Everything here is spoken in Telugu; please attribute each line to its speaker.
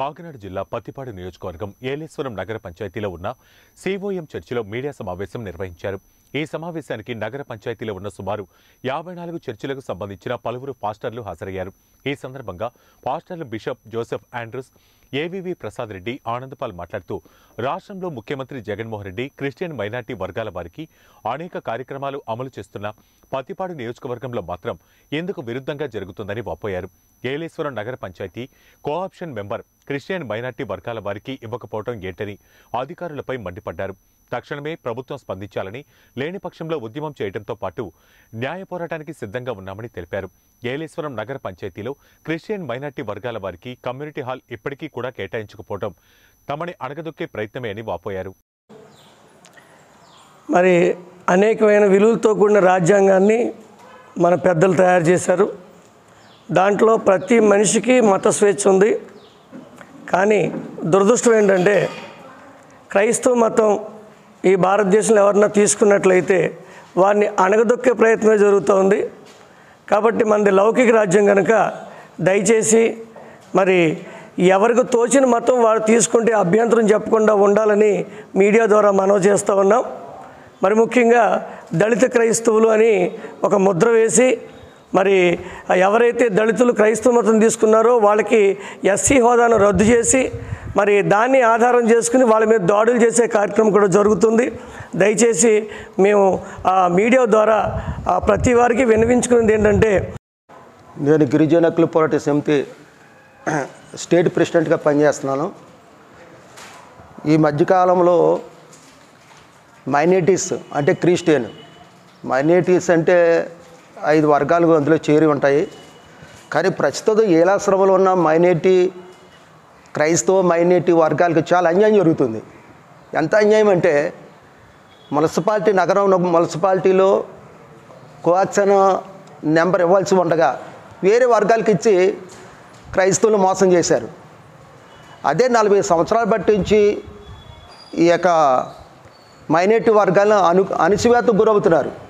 Speaker 1: కాకినాడ జిల్లా పత్తిపాడు నియోజకవర్గం ఏలేశ్వరం నగర పంచాయతీలో ఉన్న సీఓఎం చర్చిలో మీడియా సమావేశం నిర్వహించారు. ఈ సమావేశానికి నగర పంచాయతీలో ఉన్న సుమారు యాభై నాలుగు చర్చిలకు సంబంధించిన పలువురు పాస్టర్లు హాజరయ్యారు. ఈ సందర్భంగా పాస్టర్లు bishop Joseph Andrews AVV Prasad Reddy Anandapal మాట్లాడుతూ రాష్ట్రంలో ముఖ్యమంత్రి జగన్మోహన్ రెడ్డి క్రిస్టియన్ మైనార్టీ వర్గాల వారికి అనేక కార్యక్రమాలు అమలు చేస్తున్న పతిపాడు నియోజకవర్గంలో మాత్రం ఎందుకు విరుద్ధంగా జరుగుతుందని వాపోయారు. ఏలేశ్వరం నగర panchayat cooption member Christian minority వర్గాల వారికి ఇవ్వకపోవడం ఏంటని అధికారులపై మండిపడ్డారు. తక్షణమే ప్రభుత్వం స్పందించాలని లేని పక్షంలో ఉద్యమం చేయడంతో పాటు న్యాయ పోరాటానికి సిద్ధంగా ఉన్నామని తెలిపారు. ఏలేశ్వరం నగర పంచాయతీలో క్రిస్టియన్ మైనార్టీ వర్గాల వారికి కమ్యూనిటీ హాల్ ఇప్పటికీ కూడా కేటాయించకపోవడం తమని అణగదొక్కే ప్రయత్నమే అని వాపోయారు.
Speaker 2: మరి అనేకమైన విలువలతో కూడిన రాజ్యాంగాన్ని మన పెద్దలు తయారు చేశారు. దాంట్లో ప్రతి మనిషికి మత స్వేచ్ఛ ఉంది. కానీ దురదృష్టం ఏంటంటే క్రైస్తవ మతం ఈ భారతదేశంలో ఎవరన్నా తీసుకున్నట్లయితే వారిని అణగదొక్కే ప్రయత్నమే జరుగుతోంది కాబట్టి మనది లౌకిక రాజ్యం కనుక దయచేసి మరి ఎవరికి తోచిన మతం వారు తీసుకుంటే అభ్యంతరం చెప్పకుండా ఉండాలని మీడియా ద్వారా మనవి చేస్తూ ఉన్నాం. మరి ముఖ్యంగా దళిత క్రైస్తవులు అని ఒక ముద్ర వేసి మరి ఎవరైతే దళితులు క్రైస్తవ మతం తీసుకున్నారో వాళ్ళకి ఎస్సీ హోదాను రద్దు చేసి మరి దాన్ని ఆధారం చేసుకుని వాళ్ళ మీద దాడులు చేసే కార్యక్రమం కూడా జరుగుతుంది. దయచేసి మేము ఆ మీడియా ద్వారా ప్రతి వారికి విన్నవించుకున్నది ఏంటంటే
Speaker 3: నేను గిరిజన పోరాట సమితి స్టేట్ ప్రెసిడెంట్గా పనిచేస్తున్నాను. ఈ మధ్యకాలంలో మైనార్టీస్ అంటే క్రిస్టియన్ మైనార్టీస్ అంటే ఐదు వర్గాలు అందులో చేరి ఉంటాయి. కానీ ప్రస్తుతం ఏలాశ్రమంలో ఉన్న మైనార్టీ క్రైస్తవ మైనార్టీ వర్గాలకు చాలా అన్యాయం జరుగుతుంది. ఎంత అన్యాయం అంటే మున్సిపాలిటీ నగరం మున్సిపాలిటీలో కోఆక్షన్ నెంబర్ ఇవ్వాల్సి ఉండగా వేరే వర్గాలకు ఇచ్చి క్రైస్తవులు మోసం చేశారు. అదే నలభై సంవత్సరాలు పట్టించి ఈ యొక్క మైనార్టీ వర్గాలను అను అణిచివేతకు గురవుతున్నారు.